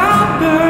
I've been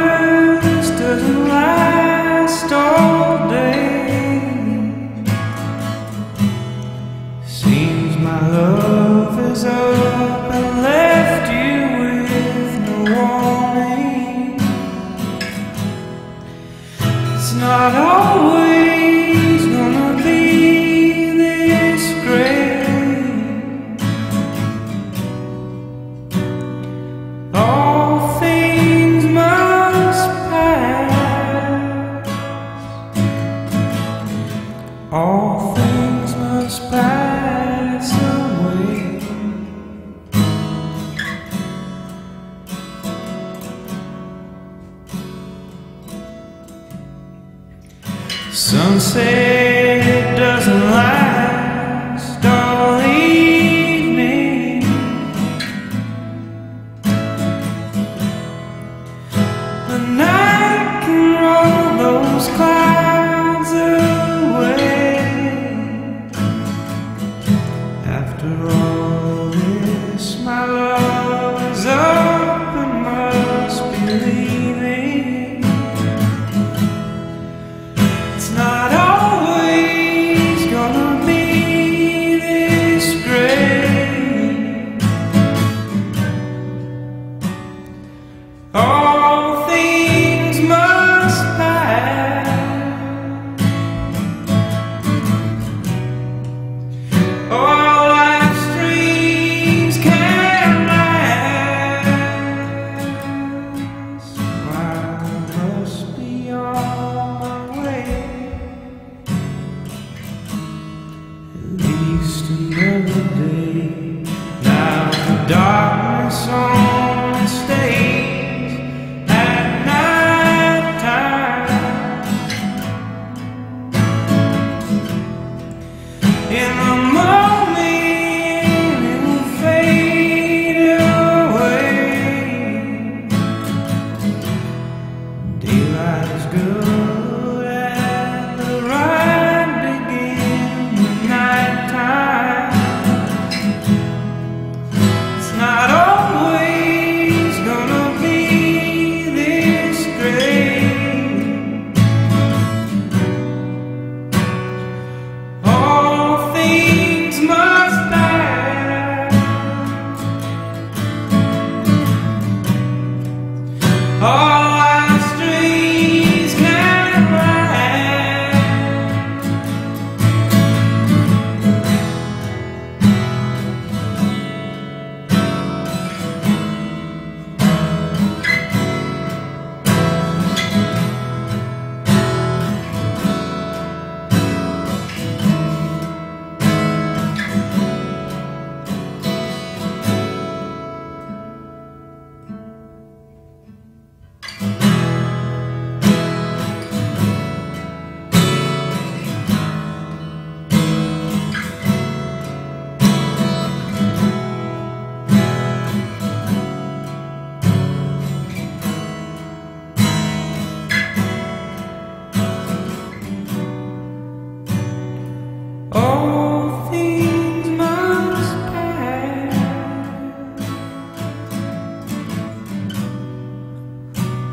Some say it doesn't last, all evening. leave me The night can roll those clouds in Oh.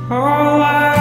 All I